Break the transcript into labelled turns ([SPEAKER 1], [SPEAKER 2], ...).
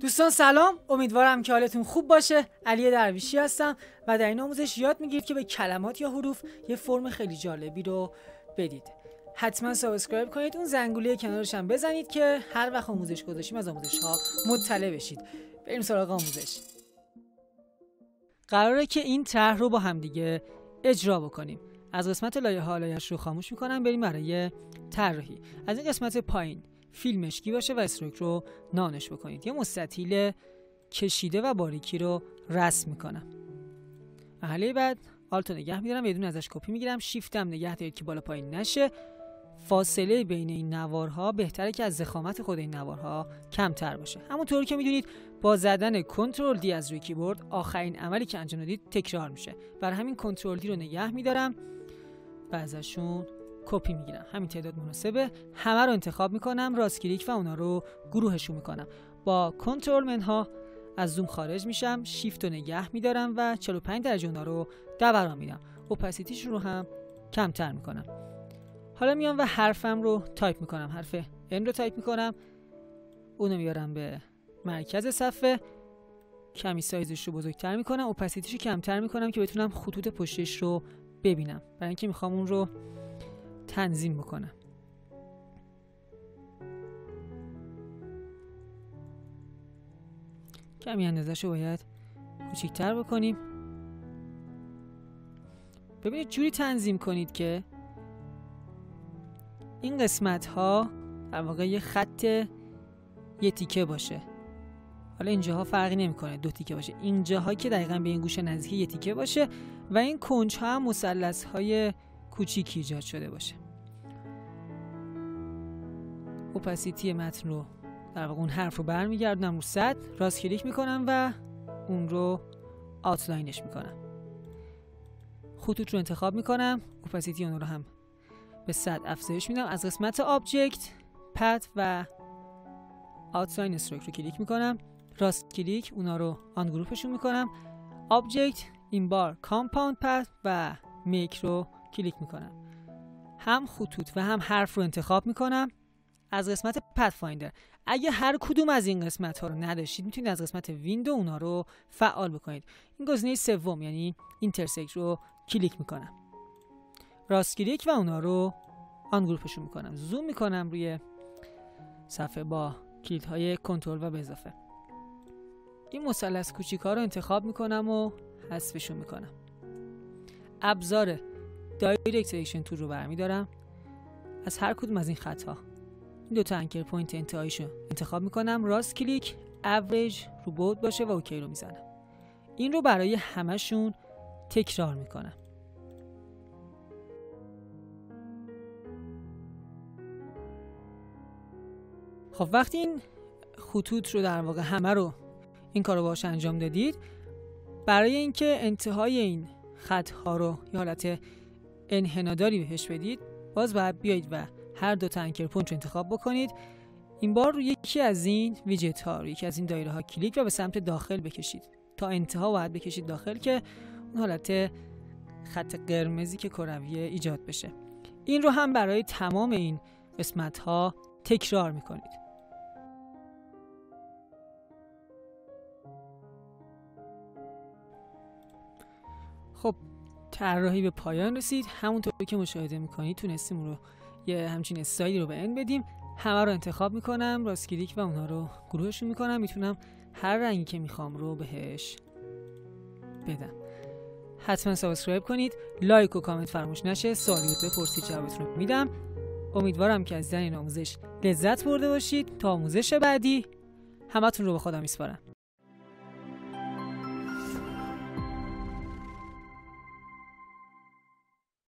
[SPEAKER 1] دوستان سلام. امیدوارم که حالتون خوب باشه. علی درویشی هستم و در این آموزش یاد می‌گیرید که به کلمات یا حروف یه فرم خیلی جالبی رو بدید. حتما subscribe کنید. اون زنگوله کنارش هم بزنید که هر وقت آموزش گذاشتیم از آموزش ها مطلع بشید. بریم سراغ آموزش. قراره که این طرح رو با همدیگه اجرا بکنیم. از قسمت لایه ها لایش رو خاموش می‌کنم. بریم برای طراحی. از این قسمت پایین. فیلم مشکی باشه و استروک رو نانش بکنید. یه مستطیل کشیده و باریکی رو رسم می‌کنم. مرحله بعد آلتو نگه میدارم یه دونه ازش کپی می‌گیرم شیفتم نگه دارید که بالا پایین نشه. فاصله بین این نوارها بهتره که از زخامت خود این نوارها کمتر باشه. همونطور که می‌دونید با زدن کنترل دی از روی کیبورد آخرین عملی که انجام دادید تکرار میشه. برای همین کنترل دی رو نگه میدارم و ازشون کپی می‌گیرم. همین تعداد مناسبه. همه رو انتخاب می‌کنم راست کلیک و اونا رو گروهشون می‌کنم. با کنترل منها از زوم خارج میشم شیفت رو نگه میدارم و 45 درجه اونا رو دوران میدم. opacity ش رو هم کمتر می‌کنم. حالا میام و حرفم رو تایپ می‌کنم. حرف N رو تایپ می‌کنم. اونو میارم به مرکز صفحه. کمی سایزش رو بزرگتر می‌کنم. opacity ش رو کمتر می‌کنم که بتونم خطوط پشتش رو ببینم. برای اینکه می‌خوام اون رو تنظیم بکنم کمی اندازش رو باید کوچیکتر بکنیم. ببینید جوری تنظیم کنید که این قسمت ها در واقع یه خط یه تیکه باشه. حالا اینجاها فرقی نمی‌کنه دو تیکه باشه. اینجاها که دقیقا به این گوشه نزدیک یه تیکه باشه و این کنج ها هم مثلث های کوچیکی ایجاد شده باشه. opacity متن رو در واقع اون حرف رو برمیگردونم رو صد راست کلیک می‌کنم و اون رو outline ش می‌کنم. خطوط رو انتخاب می‌کنم opacity اون رو هم به صد افزایش میدم. از قسمت object path و outline stroke رو کلیک می‌کنم. راست کلیک اونا رو ungroup شون می‌کنم. object این بار compound path و make رو کلیک می‌کنم. هم خطوط و هم حرف رو انتخاب می‌کنم. از قسمت pathfinder اگه هر کدوم از این قسمت ها رو نداشتید می‌تونید از قسمت window اونا رو فعال بکنید. این گزینه سوم یعنی intersect رو کلیک می‌کنم. راست کلیک و اونا رو ungroup شون می‌کنم. زوم می‌کنم روی صفحه با کلیدهای کنترل و به اضافه. این مثلث کوچیک ها رو انتخاب می‌کنم و حذفشون می‌کنم. ابزار direct selection tool رو برمیدارم. از هر کدوم از این خط ها این دو تا anchor point انتهاییشو انتخاب می‌کنم. راست کلیک average رو both باشه و OK رو می‌زنم این رو برای همشون تکرار می‌کنم. خب وقتی این خطوط رو در واقع همه رو این کار رو باش انجام دادید برای اینکه انتهای این خط ها رو یه حالت انحناداری بهش بدید باز باید بیایید و هر دو تا anchor point رو انتخاب بکنید. این بار رو یکی از این ویجت ها رو یکی از این دایره ها کلیک و به سمت داخل بکشید. تا انتها باید بکشید داخل که اون حالت خط قرمزی که کرویه ایجاد بشه. این رو هم برای تمام این قسمت ها تکرار می‌کنید. خب طراحی به پایان رسید. همونطور که مشاهده می‌کنید تونستیم رو یه همچین استایلی رو به ان بدیم. همه رو انتخاب می‌کنم راست کلیک و اونها رو گروهشون می‌کنم. می‌تونم هر رنگی که می‌خوام رو بهش بدم. حتما subscribe کنید. لایک و کامنت فراموش نشه. سوالی بپرسید جوابتون رو میدم. امیدوارم که از این آموزش لذت برده باشید. تا آموزش بعدی همتون رو به خدا میسپارم.